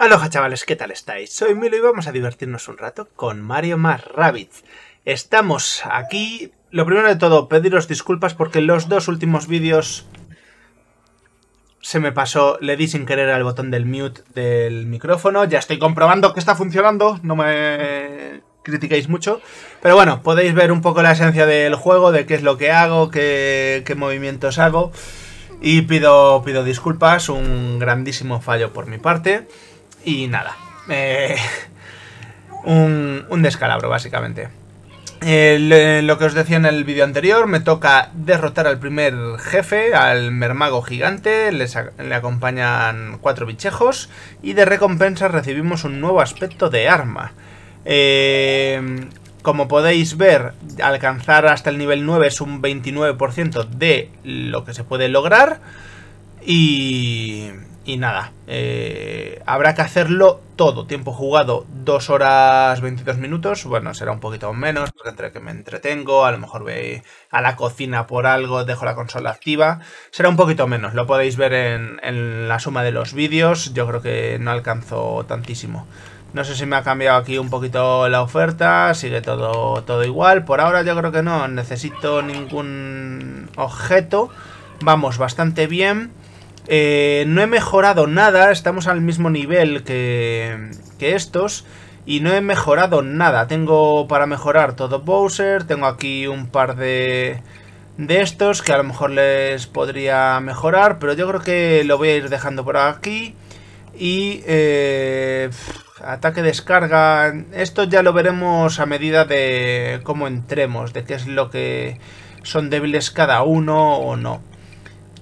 Aloha chavales, ¿qué tal estáis? Soy Milo y vamos a divertirnos un rato con Mario más Rabbids. Estamos aquí... Lo primero de todo, pediros disculpas porque los dos últimos vídeos se me pasó, le di sin querer al botón del mute del micrófono. Ya estoy comprobando que está funcionando, no me critiquéis mucho. Pero bueno, podéis ver un poco la esencia del juego, de qué es lo que hago, qué, qué movimientos hago. Y pido, pido disculpas, un grandísimo fallo por mi parte. Y nada, eh, un, un descalabro básicamente. Eh, lo que os decía en el vídeo anterior, me toca derrotar al primer jefe, al mermago gigante, le acompañan cuatro bichejos y de recompensa recibimos un nuevo aspecto de arma. Eh, como podéis ver, alcanzar hasta el nivel 9 es un 29% de lo que se puede lograr y, y nada, eh, habrá que hacerlo todo. Tiempo jugado 2 horas 22 minutos. Bueno, será un poquito menos, porque entre que me entretengo, a lo mejor voy a la cocina por algo, dejo la consola activa. Será un poquito menos, lo podéis ver en, en la suma de los vídeos. Yo creo que no alcanzo tantísimo. No sé si me ha cambiado aquí un poquito la oferta, sigue todo, todo igual. Por ahora yo creo que no necesito ningún objeto. Vamos bastante bien. Eh, no he mejorado nada, estamos al mismo nivel que, estos. Y no he mejorado nada. Tengo para mejorar todo Bowser. Tengo aquí un par de, de estos que a lo mejor les podría mejorar. Pero yo creo que lo voy a ir dejando por aquí. Y eh, ataque descarga. Esto ya lo veremos a medida de cómo entremos. De qué es lo que son débiles cada uno o no.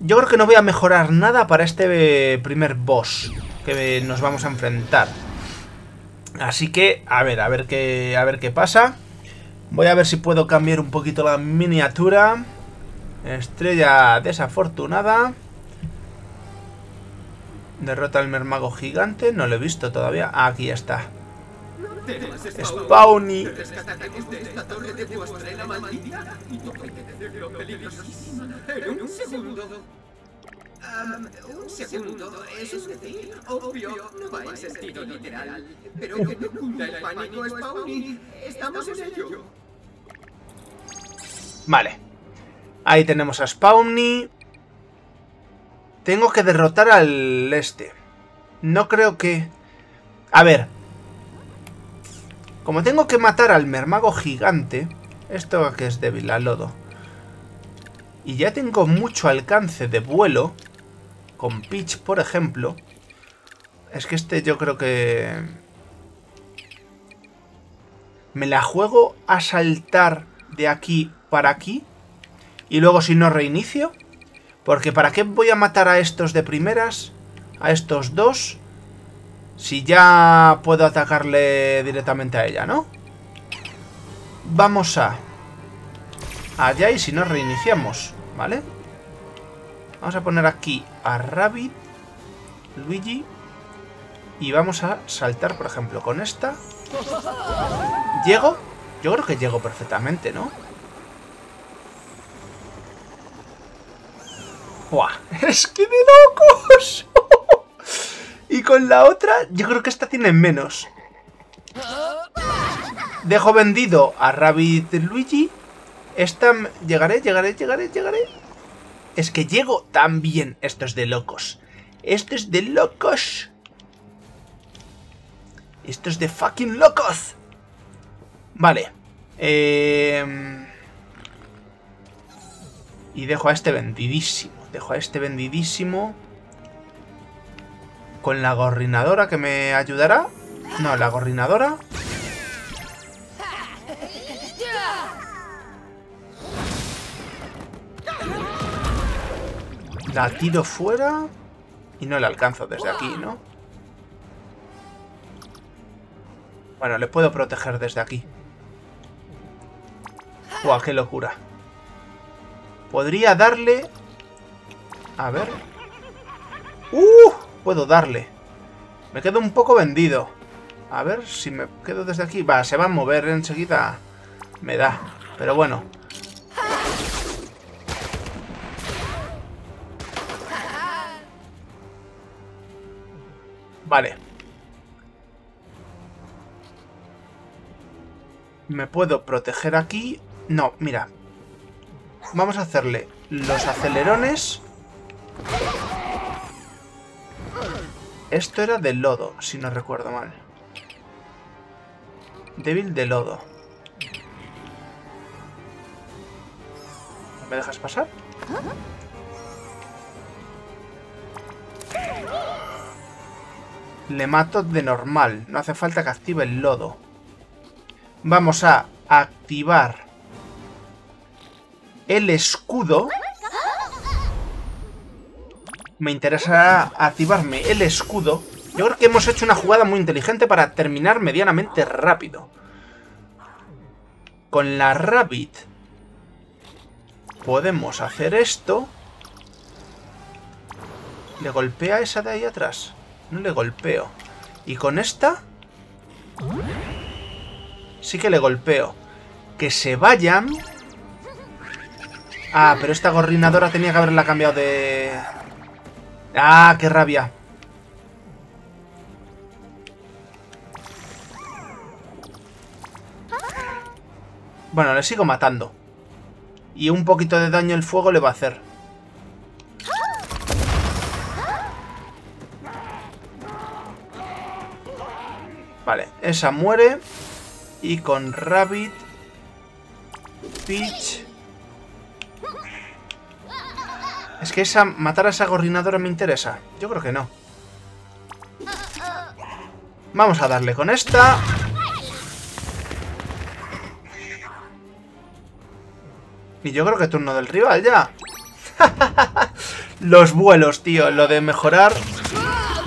Yo creo que no voy a mejorar nada para este primer boss que nos vamos a enfrentar. Así que, a ver, a ver qué, a ver qué pasa. Voy a ver si puedo cambiar un poquito la miniatura. Estrella desafortunada. Derrota al mermago gigante. No lo he visto todavía. Aquí está. Spawny. Segundo. Um, un segundo, es decir, obvio, no va en sentido literal. Pero que cunda el pánico, Spawny. Estamos en ello. Vale. Ahí tenemos a Spawny. Tengo que derrotar al este. No creo que... A ver. Como tengo que matar al mermago gigante... Esto que es débil, al lodo. Y ya tengo mucho alcance de vuelo. Con Peach, por ejemplo. Es que este yo creo que... Me la juego a saltar de aquí para aquí. Y luego si no reinicio. Porque ¿para qué voy a matar a estos de primeras? A estos dos. Si ya puedo atacarle directamente a ella, ¿no? Vamos a... Allá y si no reiniciamos, ¿vale? Vamos a poner aquí a Rabbit, Luigi... Y vamos a saltar, por ejemplo, con esta. ¿Llego? Yo creo que llego perfectamente, ¿no? ¡Buah! ¡Es que de locos! y con la otra, yo creo que esta tiene menos. Dejo vendido a Rabbit Luigi. Esta... Llegaré, llegaré, llegaré, llegaré. Es que llego tan bien. Esto es de locos. Esto es de locos. Esto es de fucking locos. Vale. Eh... Y dejo a este vendidísimo. Dejo a este vendidísimo. Con la gorrinadora que me ayudará. No, la gorrinadora. La tiro fuera. Y no la alcanzo desde aquí, ¿no? Bueno, le puedo proteger desde aquí. ¡Buah, qué locura! Podría darle... A ver... ¡Uh! Puedo darle. Me quedo un poco vendido. A ver si me quedo desde aquí. Va, se va a mover enseguida. Me da. Pero bueno. Vale. Me puedo proteger aquí. No, mira. Vamos a hacerle los acelerones. Esto era de lodo, si no recuerdo mal. Débil de lodo. ¿Me dejas pasar? Le mato de normal. No hace falta que active el lodo. Vamos a activar el escudo. Me interesará activarme el escudo. Yo creo que hemos hecho una jugada muy inteligente para terminar medianamente rápido. Con la Rabbit podemos hacer esto. ¿Le golpea esa de ahí atrás? No le golpeo. ¿Y con esta? Sí que le golpeo. Que se vayan. Ah, pero esta gorrinadora tenía que haberla cambiado de... Ah, qué rabia. Bueno, le sigo matando. Y un poquito de daño el fuego le va a hacer. Esa muere. Y con Rabbit... Peach... Es que esa, matar a esa gorrinadora me interesa. Yo creo que no. Vamos a darle con esta. Y yo creo que turno del rival ya. Los vuelos, tío. Lo de mejorar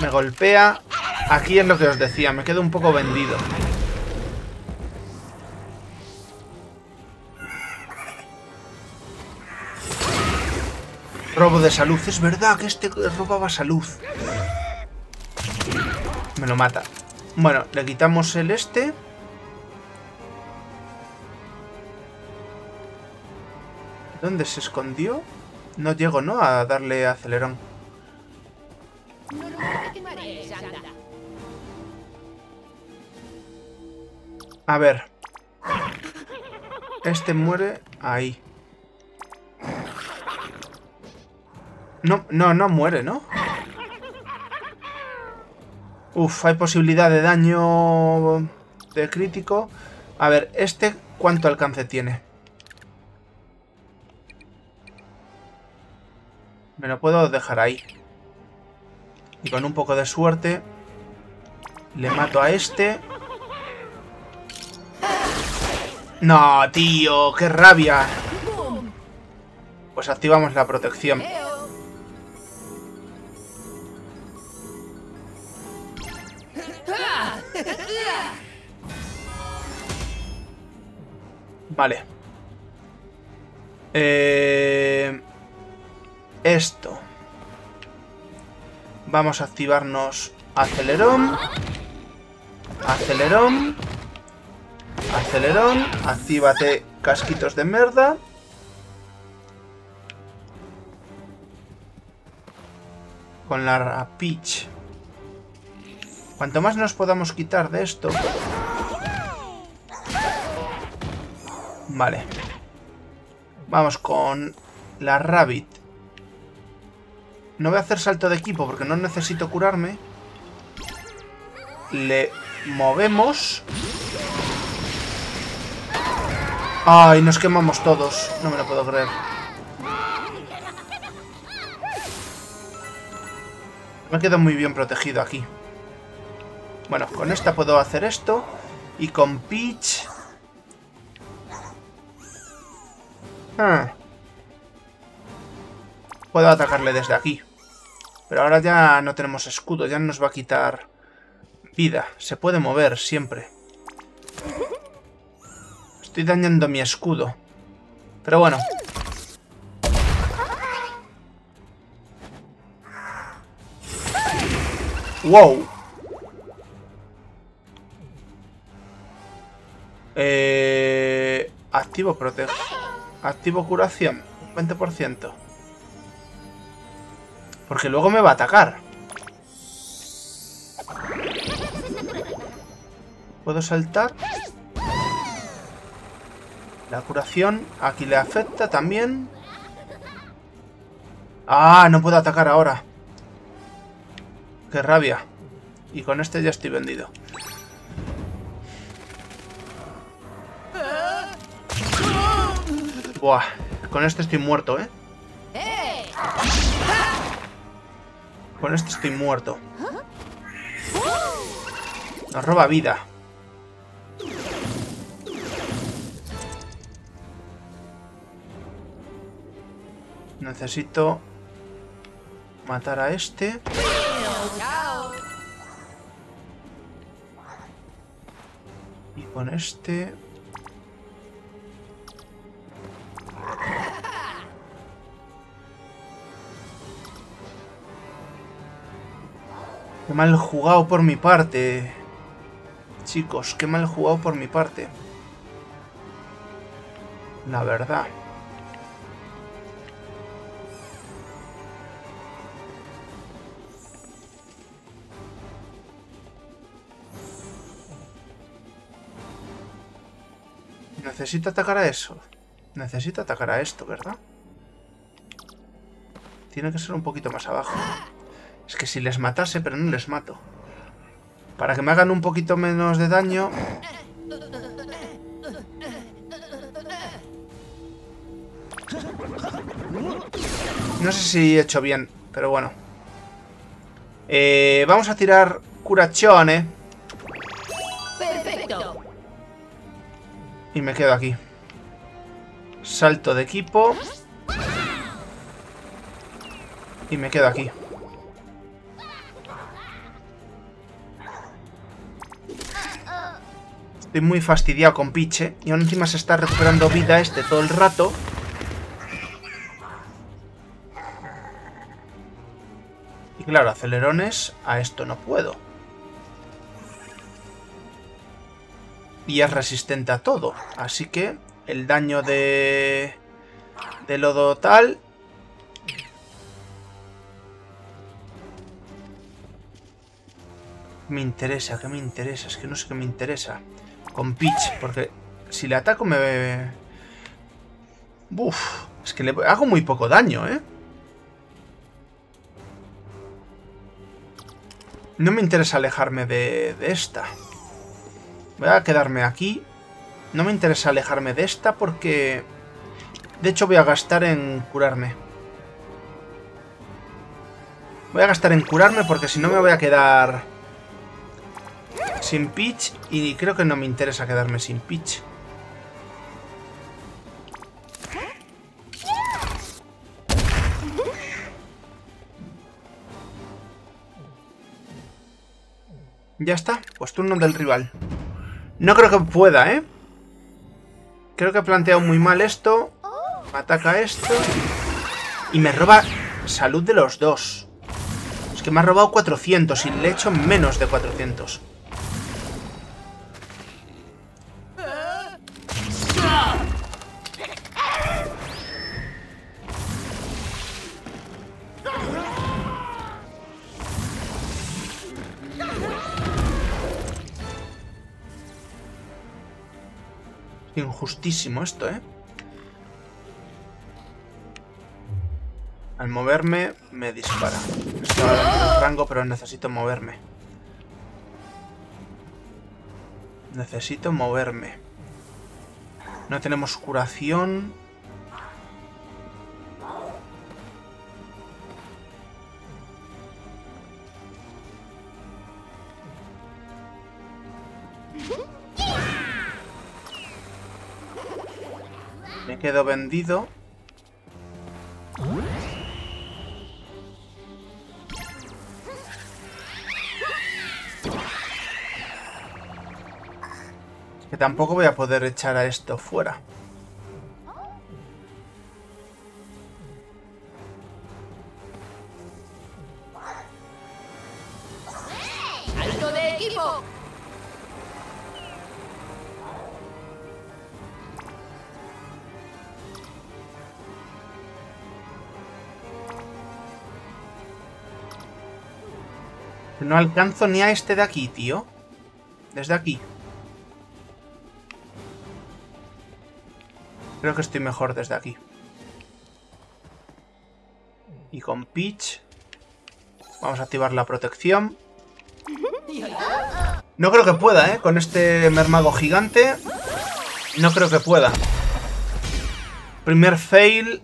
me golpea. Aquí es lo que os decía. Me quedo un poco vendido. Robo de salud. Es verdad que este robaba salud. Me lo mata. Bueno, le quitamos el este. ¿Dónde se escondió? No llego, ¿no? A darle acelerón. A ver. Este muere ahí. No, no, no muere, ¿no? Uf, hay posibilidad de daño de crítico. A ver, este, ¿cuánto alcance tiene? Me lo puedo dejar ahí. Y con un poco de suerte le mato a este. No, tío, qué rabia. Pues activamos la protección. Vale. Eh, esto. Vamos a activarnos acelerón. Acelerón. Acelerón. Actívate casquitos de merda. Con la Peach. Cuanto más nos podamos quitar de esto... Vale. Vamos con la Rabbit. No voy a hacer salto de equipo porque no necesito curarme. Le movemos. Ay, nos quemamos todos. No me lo puedo creer. Me quedo muy bien protegido aquí. Bueno, con esta puedo hacer esto. Y con Peach... Ah. Puedo atacarle desde aquí. Pero ahora ya no tenemos escudo, ya nos va a quitar vida. Se puede mover siempre. Estoy dañando mi escudo. Pero bueno. ¡Wow! Eh, activo protege. Activo curación. Un 20%. Porque luego me va a atacar. ¿Puedo saltar? La curación aquí le afecta también. Ah, no puedo atacar ahora. Qué rabia. Y con este ya estoy vendido. Buah, con este estoy muerto, ¿eh? Con este estoy muerto. Nos roba vida. Necesito matar a este. Y con este... Qué mal jugado por mi parte. Chicos, qué mal jugado por mi parte. La verdad. Necesito atacar a eso. Necesito atacar a esto, ¿verdad? Tiene que ser un poquito más abajo. Es que si les matase, pero no les mato. Para que me hagan un poquito menos de daño... No sé si he hecho bien, pero bueno. Eh, vamos a tirar curachones. Y me quedo aquí. Salto de equipo. Y me quedo aquí. Estoy muy fastidiado con Piche. Y aún encima se está recuperando vida este todo el rato. Y claro, acelerones a esto no puedo. Y es resistente a todo. Así que el daño de... De lodo tal... Me interesa, ¿qué me interesa? Es que no sé qué me interesa. Con Peach, porque si le ataco me... Uf, es que le hago muy poco daño, ¿eh? No me interesa alejarme de, de esta. Voy a quedarme aquí. No me interesa alejarme de esta porque... De hecho voy a gastar en curarme. Voy a gastar en curarme porque si no me voy a quedar... Sin Peach y creo que no me interesa quedarme sin Peach. Ya está, pues turno del rival. No creo que pueda, ¿eh? Creo que he planteado muy mal esto. Ataca esto. Y me roba salud de los dos. Es que me ha robado 400 y le he hecho menos de 400. Injustísimo esto, ¿eh? Al moverme, me dispara. Estoy ahora en rango, pero necesito moverme. Necesito moverme. No tenemos curación. Vendido. Que tampoco voy a poder echar a esto fuera. No alcanzo ni a este de aquí, tío. Desde aquí. Creo que estoy mejor desde aquí. Y con Peach... Vamos a activar la protección. No creo que pueda, ¿eh? Con este mermago gigante. No creo que pueda. Primer fail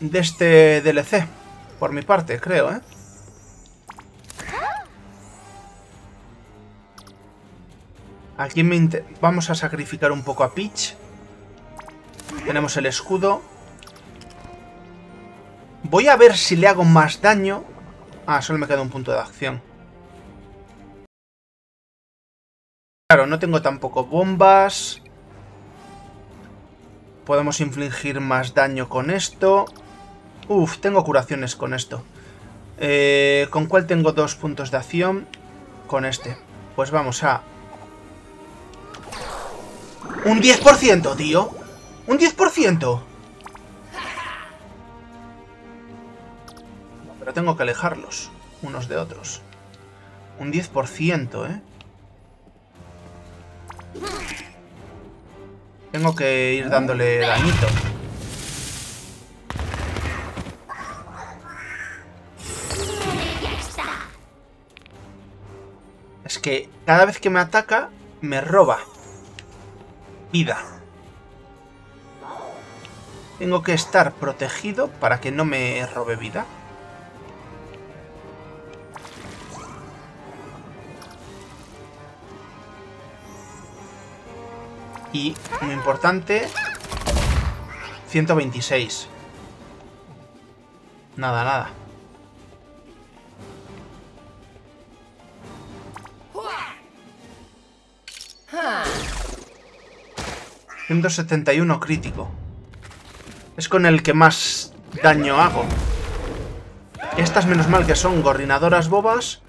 de este DLC. Por mi parte, creo, ¿eh? Aquí me vamos a sacrificar un poco a Peach. Tenemos el escudo. Voy a ver si le hago más daño. Ah, solo me queda un punto de acción. Claro, no tengo tampoco bombas. Podemos infligir más daño con esto. Uf, tengo curaciones con esto. Eh, ¿Con cuál tengo dos puntos de acción? Con este. Pues vamos a... ¡Un 10%, tío! ¡Un 10%! Pero tengo que alejarlos unos de otros. Un 10%, ¿eh? Tengo que ir dándole dañito. Es que cada vez que me ataca, me roba vida. Tengo que estar protegido para que no me robe vida. Y, muy importante, 126. Nada, nada. 171 crítico. Es con el que más daño hago. Estas menos mal que son gorrinadoras bobas.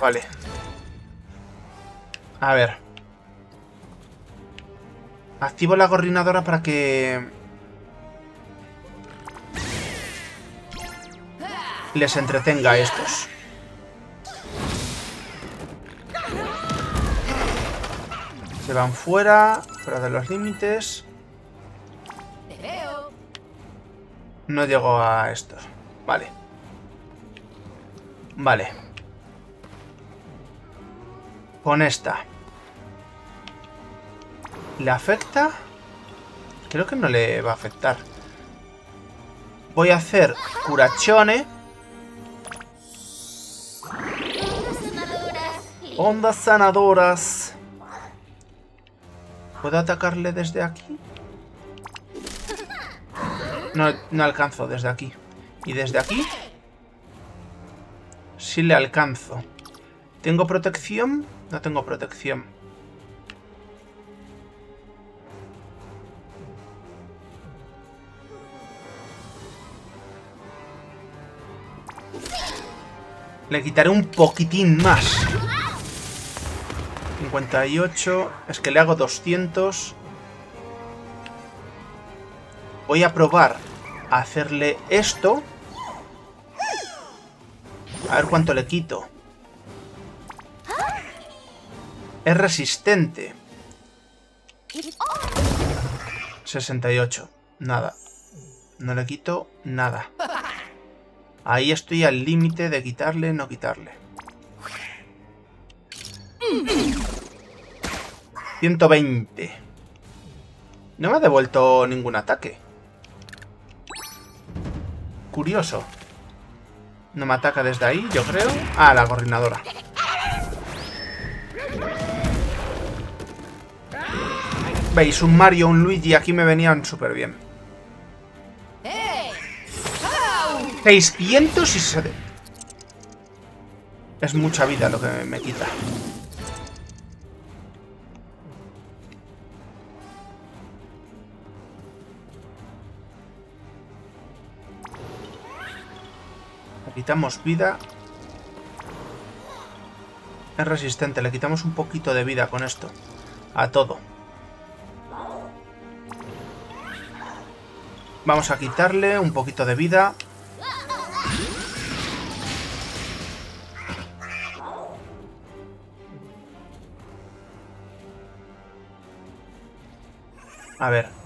Vale. A ver. Activo la gorrinadora para que... Les entretenga a estos. Se van fuera, fuera de los límites. No llego a estos. Vale. Vale. Con esta. ¿Le afecta? Creo que no le va a afectar. Voy a hacer curachone. Ondas sanadoras. ¿Puedo atacarle desde aquí? No, no alcanzo desde aquí. ¿Y desde aquí? Sí le alcanzo. ¿Tengo protección? No tengo protección. Le quitaré un poquitín más. 58. Es que le hago 200. Voy a probar a hacerle esto. A ver cuánto le quito. Es resistente. 68. Nada. No le quito nada. Ahí estoy al límite de quitarle, no quitarle. 120. No me ha devuelto ningún ataque. Curioso. No me ataca desde ahí, yo creo. Ah, la coordinadora. Veis, un Mario, un Luigi, aquí me venían súper bien. 600 y se... Es mucha vida lo que me quita. Le quitamos vida. Es resistente. Le quitamos un poquito de vida con esto. A todo. Vamos a quitarle un poquito de vida. A ver.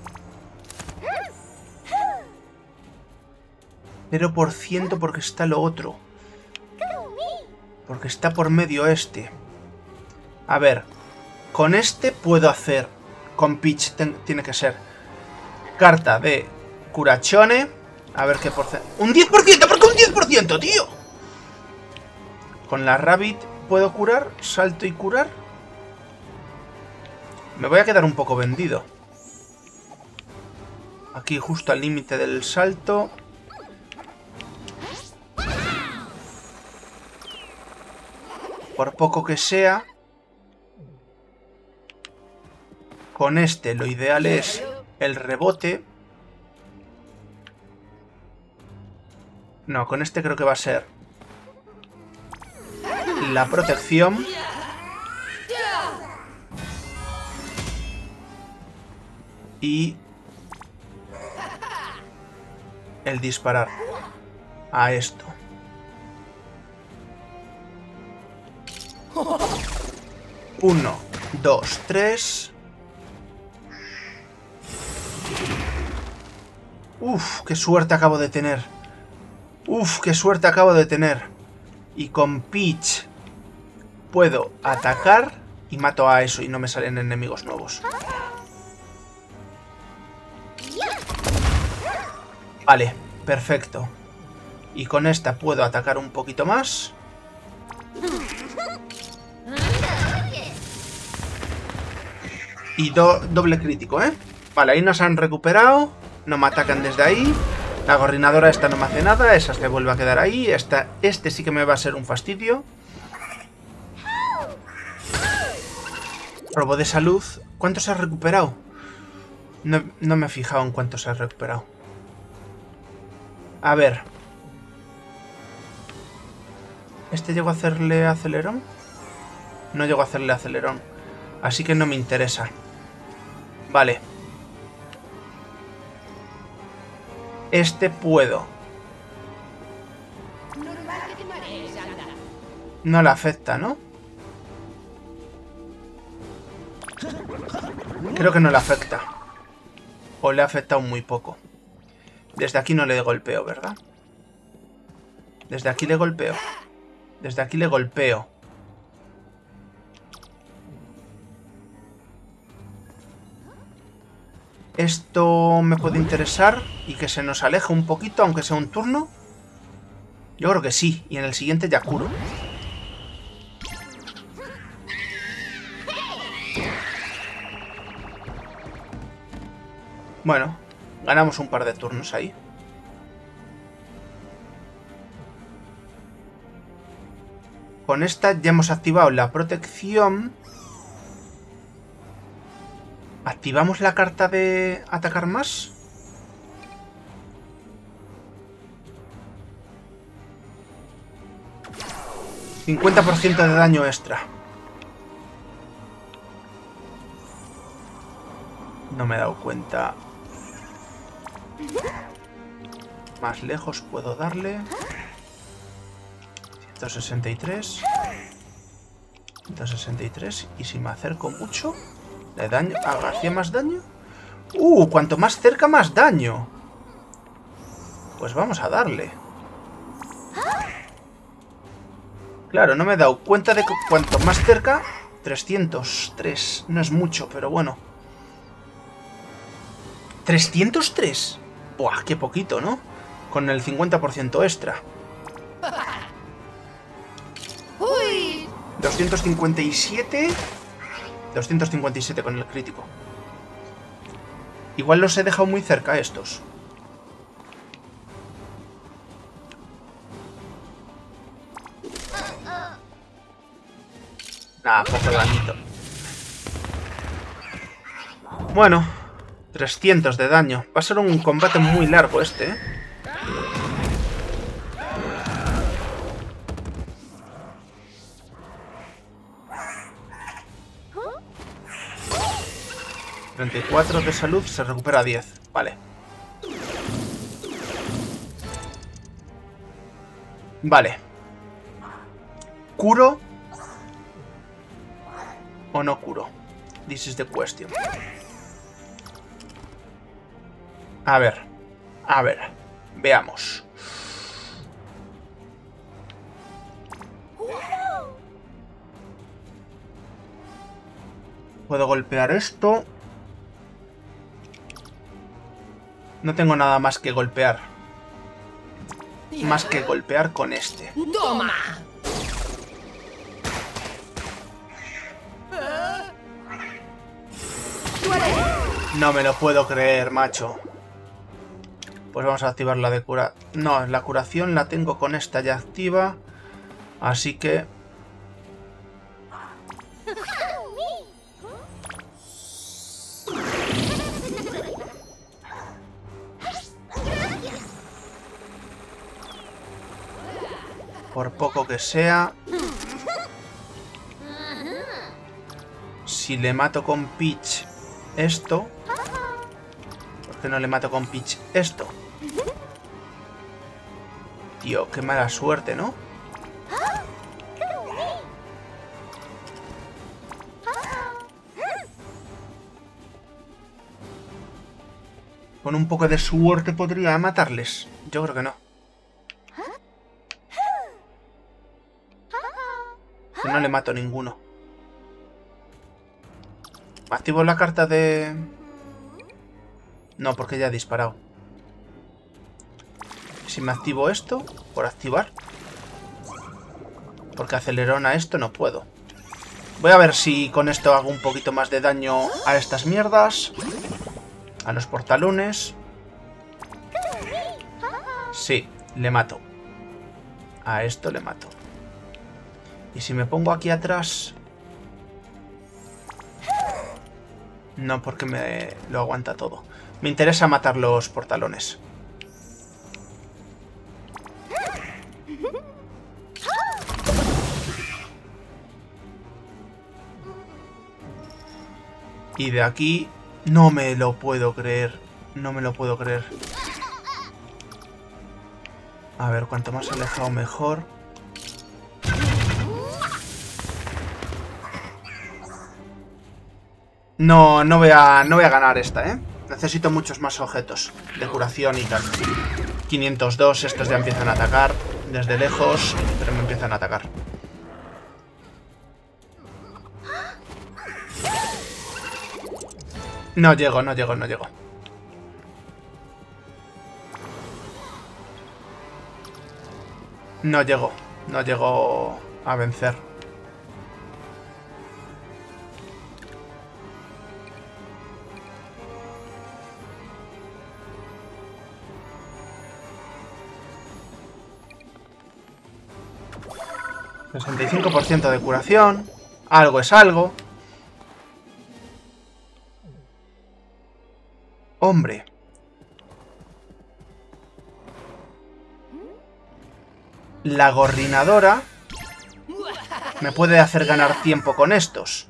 0% porque está lo otro. Porque está por medio este. A ver. Con este puedo hacer... Con Peach tiene que ser... Carta de Curachone. A ver qué porcentaje... ¡Un 10%! ¿Por qué un 10%, tío? Con la Rabbit puedo curar. Salto y curar. Me voy a quedar un poco vendido. Aquí justo al límite del salto. Por poco que sea. Con este lo ideal es el rebote. No, con este creo que va a ser la protección. Y el disparar a esto. Uno, dos, tres. Uf, qué suerte acabo de tener. Uf, qué suerte acabo de tener. Y con Peach puedo atacar y mato a eso y no me salen enemigos nuevos. Vale, perfecto. Y con esta puedo atacar un poquito más. Y do- doble crítico, ¿eh? Vale, ahí nos han recuperado. No me atacan desde ahí. La gorrinadora esta no me hace nada. Esa se vuelve a quedar ahí. Esta, este sí que me va a ser un fastidio. Robo de salud. ¿Cuánto se ha recuperado? No, no me he fijado en cuánto se ha recuperado. A ver. ¿Este llegó a hacerle acelerón? No llegó a hacerle acelerón. Así que no me interesa. Vale. Este puedo. No le afecta, ¿no? Creo que no le afecta. O le ha afectado muy poco. Desde aquí no le golpeo, ¿verdad? Desde aquí le golpeo. Desde aquí le golpeo. Esto me puede interesar y que se nos aleje un poquito, aunque sea un turno. Yo creo que sí, y en el siguiente ya curo. Bueno, ganamos un par de turnos ahí. Con esta ya hemos activado la protección. ¿Activamos la carta de atacar más? ¿50% de daño extra? No me he dado cuenta. Más lejos puedo darle. 163. 163. Y si me acerco mucho, ¿le daño? ¿Hacía más daño? ¡Uh! Cuanto más cerca, más daño. Pues vamos a darle. Claro, no me he dado cuenta de que cuanto más cerca... 303. No es mucho, pero bueno. 303. Buah, qué poquito, ¿no? Con el 50% extra. ¡Uy! 257. 257 con el crítico. Igual los he dejado muy cerca estos. Nah, poco dañito. Bueno, 300 de daño. Va a ser un combate muy largo este, ¿eh? ...34 de salud, se recupera 10. Vale. Vale. ¿Curo? ¿O no curo? This is the question. A ver. A ver. Veamos. Puedo golpear esto. No tengo nada más que golpear. Más que golpear con este. ¡Toma! No me lo puedo creer, macho. Pues vamos a activar la de cura... No, la curación la tengo con esta ya activa. Así que... Por poco que sea... Si le mato con Peach esto... ¿Por qué no le mato con Peach esto? Tío, qué mala suerte, ¿no? Con un poco de suerte podría matarles. Yo creo que no. No le mato ninguno. ¿Activo la carta de...? No, porque ya ha disparado. Si me activo esto, por activar. Porque acelerón a esto no puedo. Voy a ver si con esto hago un poquito más de daño a estas mierdas. A los portalones. Sí, le mato. A esto le mato. Y si me pongo aquí atrás... No, porque me lo aguanta todo. Me interesa matar los portalones. Y de aquí... No me lo puedo creer. No me lo puedo creer. A ver, cuanto más alejado mejor. No, no voy a, no voy a ganar esta, ¿eh? Necesito muchos más objetos de curación y tal. 502, estos ya empiezan a atacar desde lejos, pero me empiezan a atacar. No llego, no llego, no llego. No llego, no llego a vencer. ¿65% de curación. Algo es algo. Hombre. La gorrinadora me puede hacer ganar tiempo con estos.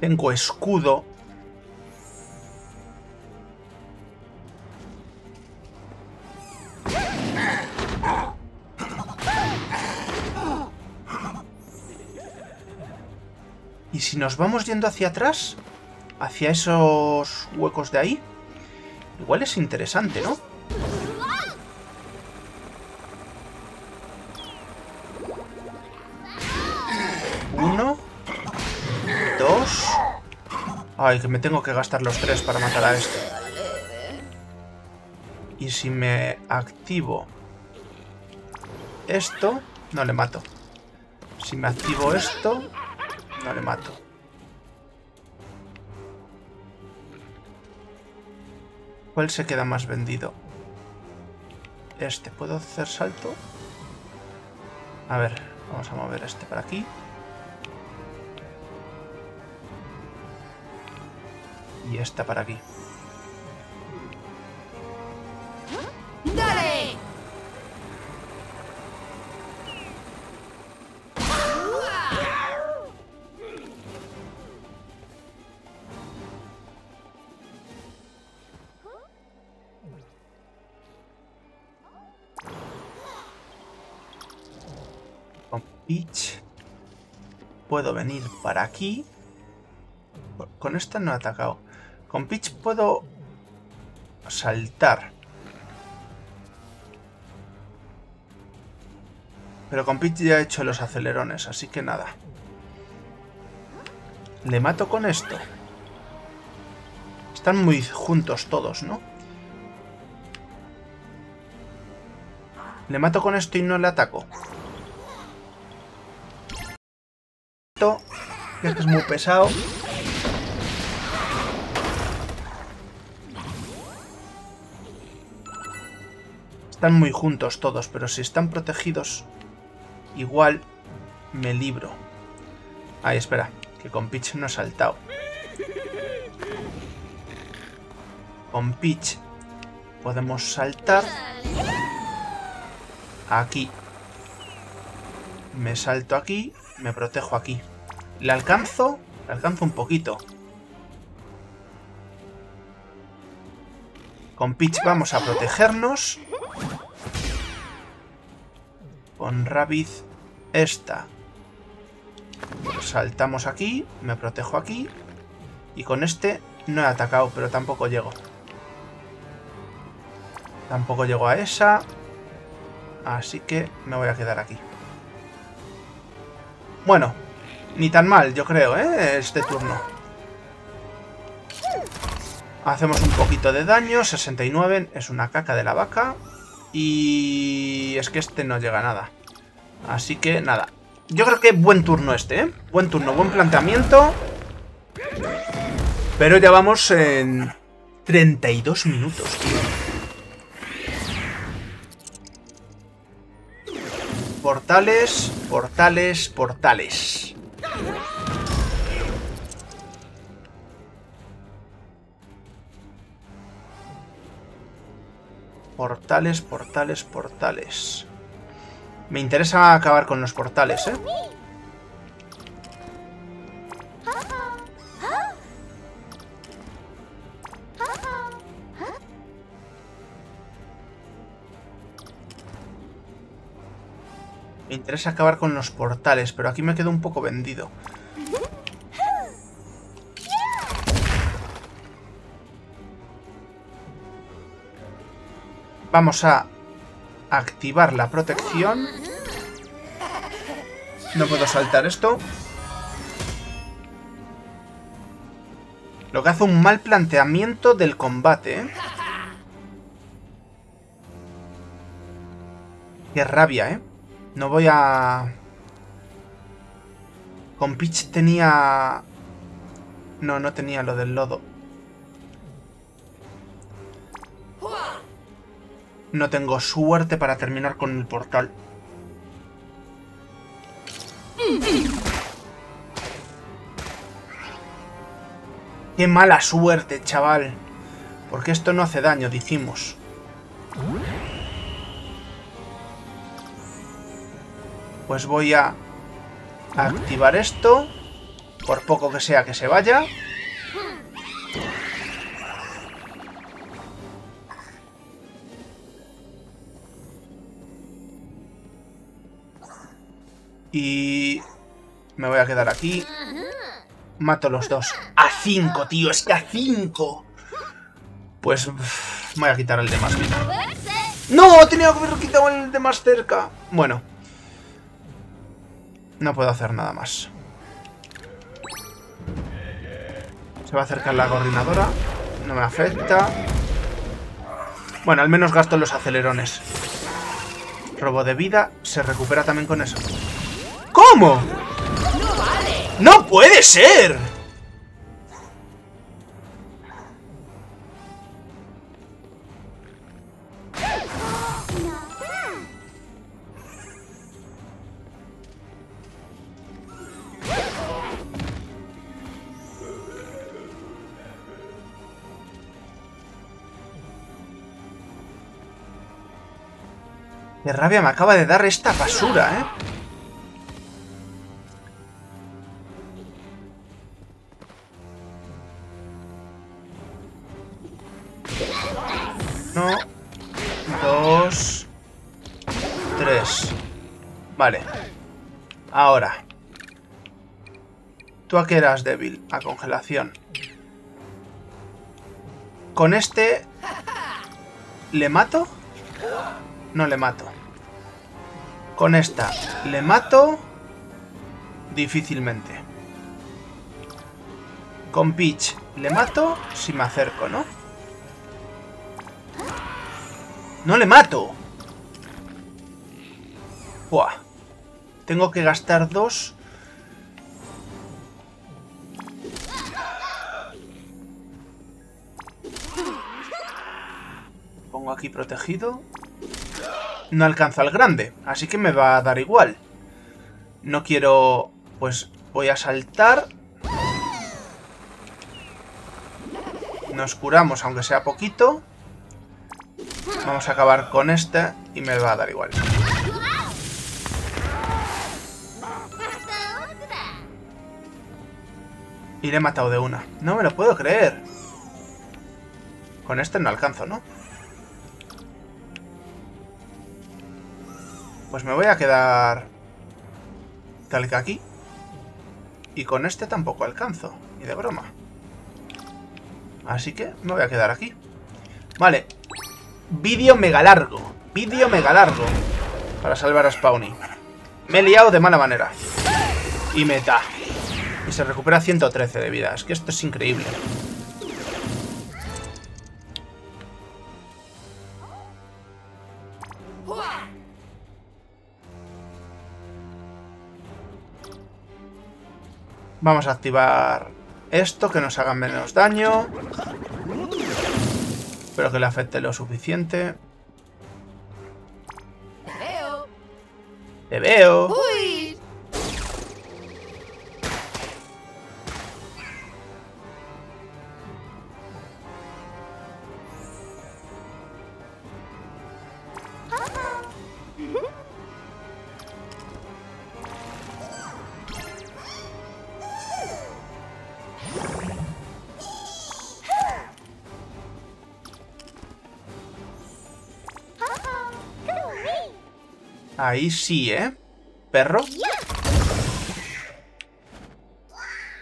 Tengo escudo. Y si nos vamos yendo hacia atrás, hacia esos huecos de ahí, igual es interesante, ¿no? Ay, que me tengo que gastar los tres para matar a este. Y si me activo esto, no le mato. Si me activo esto, no le mato. ¿Cuál se queda más vendido? Este. ¿Puedo hacer salto? A ver, vamos a mover este para aquí. y esta para aquí. ¡Dale! Puedo venir para aquí. Con esta no he atacado. Con Peach puedo saltar. Pero con Peach ya he hecho los acelerones, así que nada. Le mato con esto. Están muy juntos todos, ¿no? Le mato con esto y no le ataco. Esto, es muy pesado. Están muy juntos todos, pero si están protegidos, igual me libro. Ahí, espera, que con Peach no he saltado. Con Peach podemos saltar aquí. Me salto aquí, me protejo aquí. ¿Le alcanzo? Le alcanzo un poquito. Con Peach vamos a protegernos. Con Rabbit esta. Saltamos aquí, me protejo aquí. Y con este no he atacado, pero tampoco llego. Tampoco llego a esa. Así que me voy a quedar aquí. Bueno, ni tan mal, yo creo, ¿eh? Este turno. Hacemos un poquito de daño, 69, es una caca de la vaca. Y es que este no llega a nada. Así que nada. Yo creo que buen turno este, ¿eh? Buen turno, buen planteamiento. Pero ya vamos en 32 minutos, tío. Portales, portales, portales. Portales, portales, portales. Me interesa acabar con los portales, ¿eh? Me interesa acabar con los portales, pero aquí me quedo un poco vendido. Vamos a activar la protección. No puedo saltar esto. Lo que hace un mal planteamiento del combate, ¿eh? Qué rabia, ¿eh? No voy a... Con Peach tenía... No, no tenía lo del lodo. No tengo suerte para terminar con el portal. Qué mala suerte, chaval. Porque esto no hace daño, decimos. Pues voy a activar esto. Por poco que sea que se vaya. Y... Me voy a quedar aquí. Mato los dos. ¡A cinco, tío! ¡Es que a cinco! Pues... Voy a quitar el de más vida. ¡No! Tenía que haber quitado el de más cerca. Bueno. No puedo hacer nada más. Se va a acercar la coordinadora. No me afecta. Bueno, al menos gasto los acelerones. Robo de vida se recupera también con eso. ¿Cómo? ¡No puede ser! Qué rabia me acaba de dar esta basura, ¿eh? ¿Tú a eras débil? A congelación. Con este... ¿Le mato? No le mato. Con esta le mato difícilmente. Con Peach le mato si me acerco, ¿no? ¡No le mato! Buah. Tengo que gastar dos. Aquí protegido. No alcanza al grande, así que me va a dar igual. No quiero... Pues voy a saltar. Nos curamos, aunque sea poquito. Vamos a acabar con este y me va a dar igual. Y le he matado de una. No me lo puedo creer. Con este no alcanzo, ¿no? Pues me voy a quedar... Tal que aquí. Y con este tampoco alcanzo. Ni de broma. Así que me voy a quedar aquí. Vale. Vídeo mega largo. Vídeo mega largo. Para salvar a Spawny. Me he liado de mala manera. Y meta. Y se recupera 113 de vida. Es que esto es increíble. Vamos a activar esto, que nos haga menos daño. Espero que le afecte lo suficiente. Te veo. ¡Te veo! Sí, ¿eh? ¿Perro?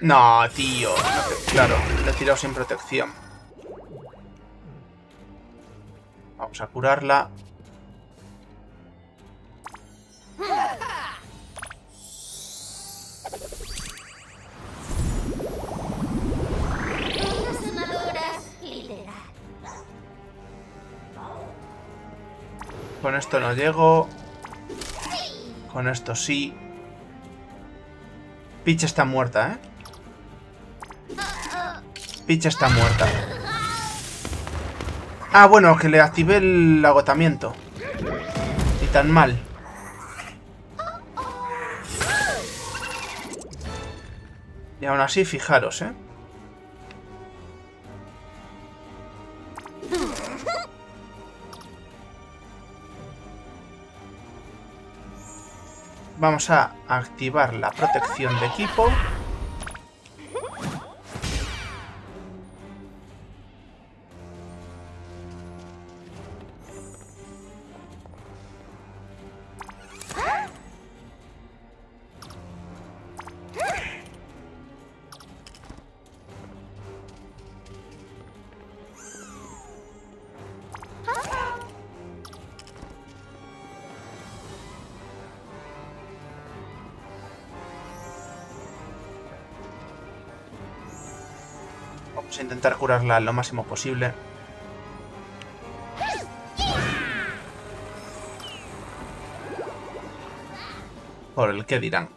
No, tío. Claro, le he tirado sin protección. Vamos a curarla. Con esto no llego. Con esto sí. Peach está muerta, ¿eh? Peach está muerta. Ah, bueno, que le activé el agotamiento. Y tan mal. Y aún así, fijaros, ¿eh? Vamos a activar la protección de equipo. Intentar curarla lo máximo posible. Por el que dirán.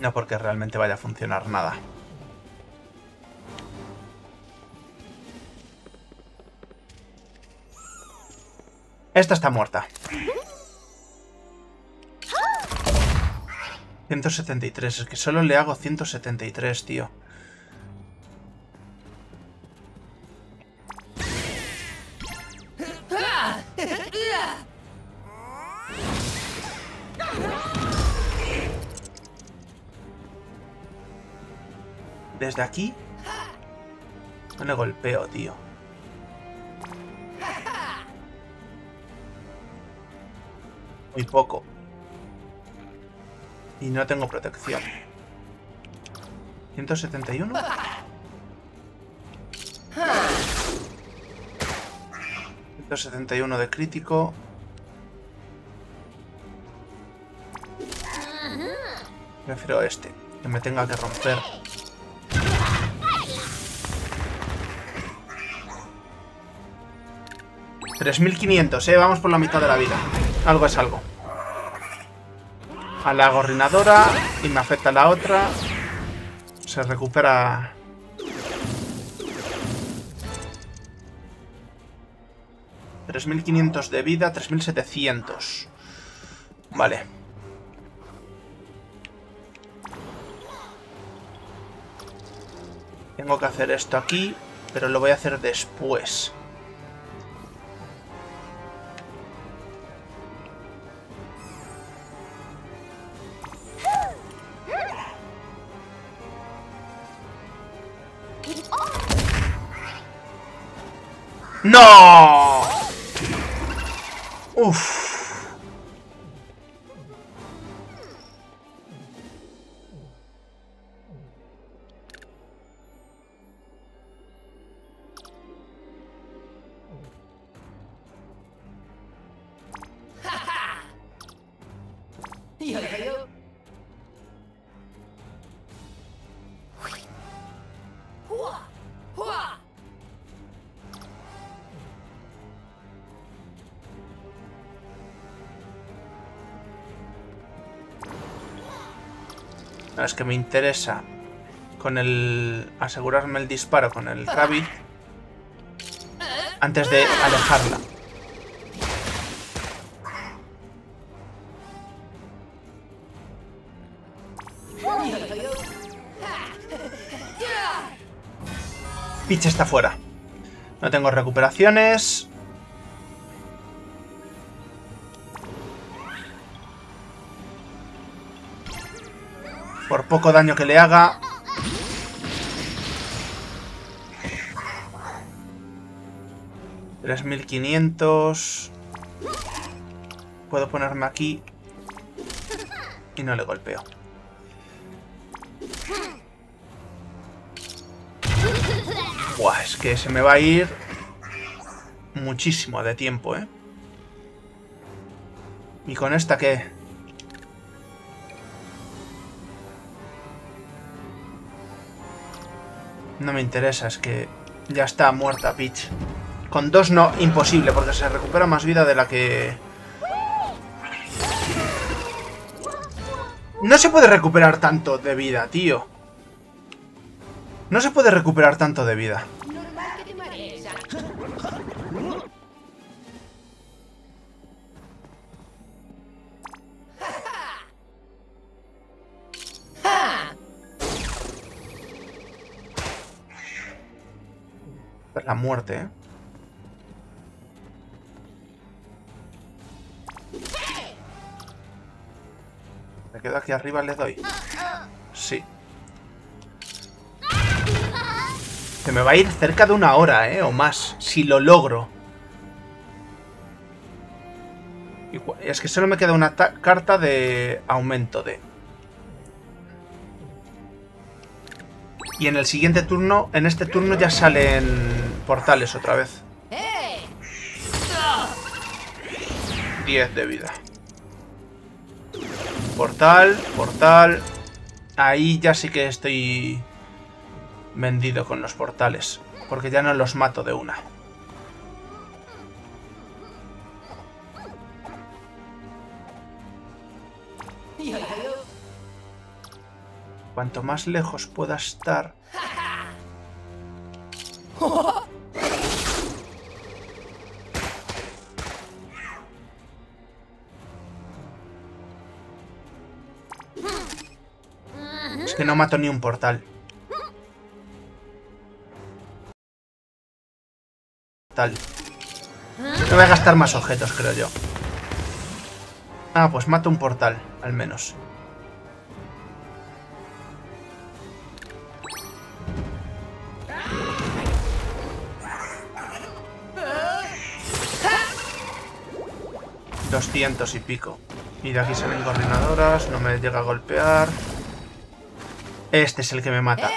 No porque realmente vaya a funcionar nada. Esta está muerta. 173, es que solo le hago 173, tío. Desde aquí no le golpeo, tío. Muy poco. Y no tengo protección. 171. 171 de crítico. Prefiero este, que me tenga que romper. $3.500, eh, vamos por la mitad de la vida. Algo es algo. A la gorrinadora y me afecta la otra. Se recupera... $3.500 de vida, 3.700. Vale. Tengo que hacer esto aquí, pero lo voy a hacer después. ¡No! Uf. Me interesa con el asegurarme el disparo con el Rabbit antes de alejarla. Peach está fuera. No tengo recuperaciones. Por poco daño que le haga. $3.500. Puedo ponerme aquí. Y no le golpeo. Buah, es que se me va a ir muchísimo de tiempo, ¿eh? ¿Y con esta qué? No me interesa, es que ya está muerta Peach. Con dos no, imposible, porque se recupera más vida de la que... No se puede recuperar tanto de vida, tío. No se puede recuperar tanto de vida. La muerte, ¿eh? Me quedo aquí arriba, le doy. Sí. Se me va a ir cerca de una hora, ¿eh? O más, si lo logro. Es que solo me queda una ta- carta de aumento de... Y en el siguiente turno, en este turno ya salen portales otra vez. ¡Eh! 10 de vida. Portal, portal. Ahí ya sí que estoy vendido con los portales. Porque ya no los mato de una. Cuanto más lejos pueda estar... Que no mato ni un portal. Tal. No voy a gastar más objetos, creo yo. Ah, pues mato un portal, al menos. Doscientos y pico. Y de aquí salen coordinadoras, no me llega a golpear. Este es el que me mata.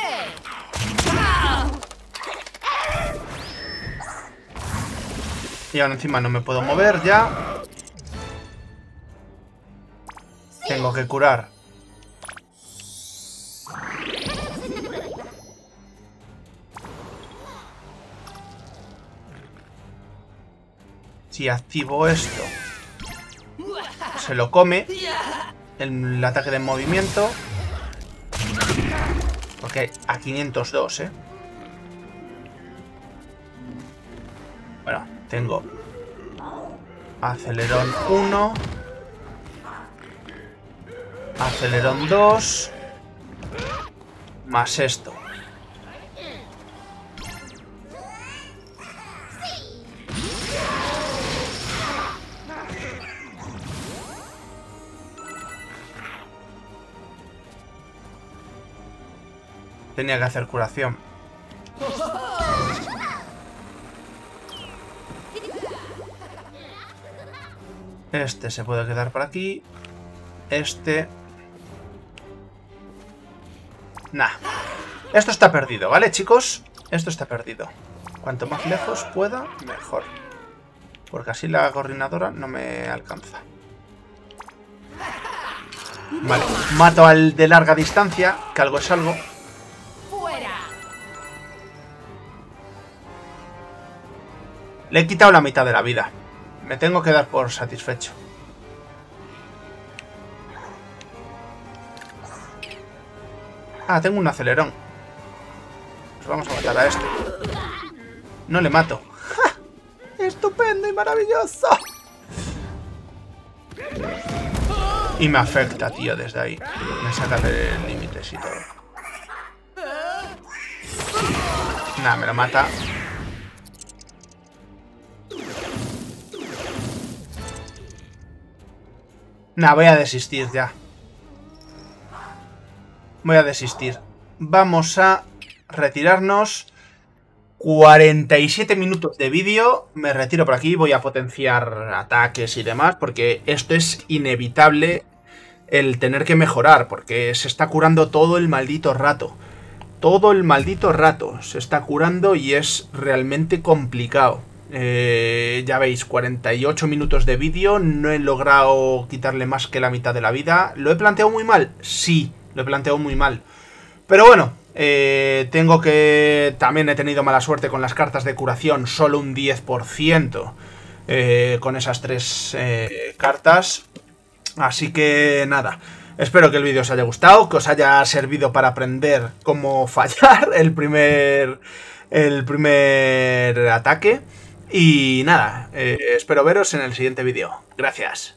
Y ahora encima no me puedo mover ya. Tengo que curar. Si activo esto, se lo come el, ataque de movimiento. Porque a 502, ¿eh? Bueno, tengo acelerón 1, acelerón 2, más esto. Tenía que hacer curación. Este se puede quedar por aquí. Este... Nah. Esto está perdido, ¿vale, chicos? Esto está perdido. Cuanto más lejos pueda, mejor. Porque así la coordinadora no me alcanza. Vale, mato al de larga distancia, que algo es algo. Le he quitado la mitad de la vida. Me tengo que dar por satisfecho. Ah, tengo un acelerón. Pues vamos a matar a este. No le mato. ¡Estupendo y maravilloso! Y me afecta, tío, desde ahí. Me saca de límites y todo. Nada, me lo mata. Nah, voy a desistir ya. Voy a desistir. Vamos a retirarnos. 47 minutos de vídeo. Me retiro por aquí. Voy a potenciar ataques y demás. Porque esto es inevitable el tener que mejorar. Porque se está curando todo el maldito rato. Todo el maldito rato se está curando y es realmente complicado. Eh, ya veis, 48 minutos de vídeo, no he logrado quitarle más que la mitad de la vida. ¿Lo he planteado muy mal? Sí, lo he planteado muy mal. Pero bueno, eh, tengo que... También he tenido mala suerte con las cartas de curación, solo un 10% eh, con esas tres cartas. Así que nada, espero que el vídeo os haya gustado, que os haya servido para aprender cómo fallar el primer, el primer ataque. Y nada, eh, espero veros en el siguiente vídeo. Gracias.